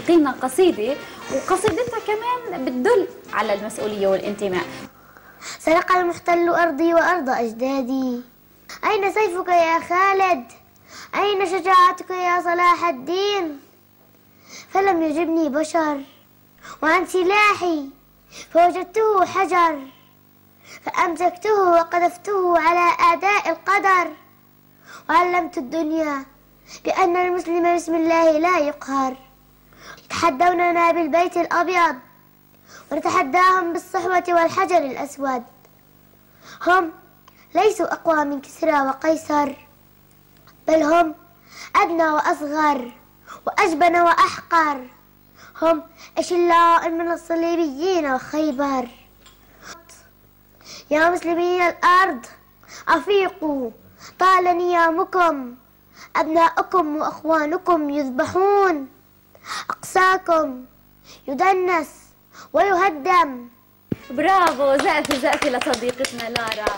القيمة قصيدة وقصيدتها كمان بتدل على المسؤولية والانتماء. سرق المحتل أرضي وأرض أجدادي. أين سيفك يا خالد؟ أين شجاعتك يا صلاح الدين؟ فلم يجبني بشر وعن سلاحي فوجدته حجر. فأمسكته وقذفته على أعداء القدر. وعلمت الدنيا بأن المسلم بسم الله لا يقهر. يتحدوننا بالبيت الأبيض ونتحداهم بالصحوة والحجر الأسود. هم ليسوا أقوى من كسرى وقيصر بل هم أدنى وأصغر وأجبن وأحقر. هم أشلاء من الصليبيين وخيبر. يا مسلمين الأرض أفيقوا طال نيامكم أبناؤكم وأخوانكم يذبحون. أقساكم يدنس ويهدم. برافو زقفي زقفي لصديقتنا لارا.